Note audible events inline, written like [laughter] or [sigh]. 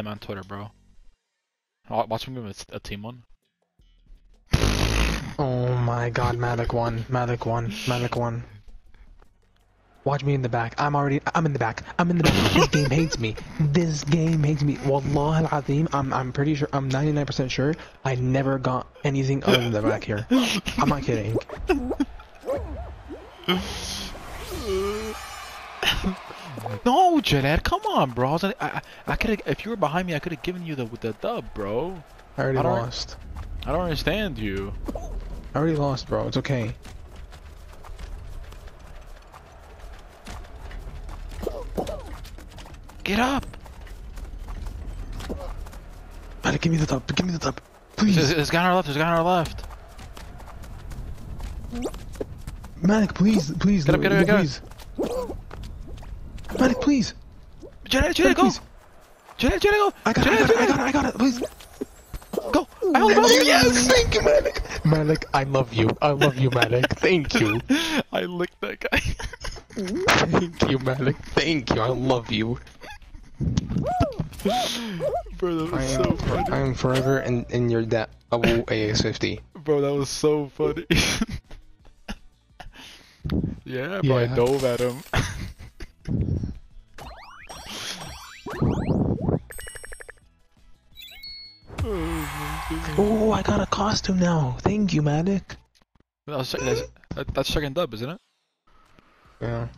them on Twitter, bro. Watch him give him a, team one. [laughs] Oh my god, Malik one, Malik one, Malik one. Watch me in the back. I'm already. I'm in the back. I'm in the back. this [laughs] game hates me. This game hates me. Wallah al azim. I'm. I'm pretty sure. I'm 99% sure. I never got anything other than the back here. I'm not kidding. [laughs] No, come on, bro. I, was, I, I, I could have, if you were behind me, I could have given you the the dub, bro. I already I lost. I don't understand you. I already lost, bro. It's okay. Get up. Malik, give me the top. Give me the top. Please. there's a guy on our left. There's a guy on our left. Malik, please. Please. Get up, get up, get up. please. Malik, please. Jalad, Jalad, Malik, go. please. Jalad, Jalad, go. I got it. I Jalad, got it. I got it. I got it. Please. Go. I hold him up. Yes, thank you, Malik. Malik, I love you. I love you, Malik. [laughs] Thank you. [laughs] I licked that guy. [laughs] Thank you, Malik. Thank you. I love you. bro, that I was am, so funny. I am forever in, in your debt. Abu AS50. Bro, that was so funny. yeah, bro, I dove at him. Oh, I got a costume now. Thank you, Malik. That's, that's, that's second dub, isn't it? Yeah.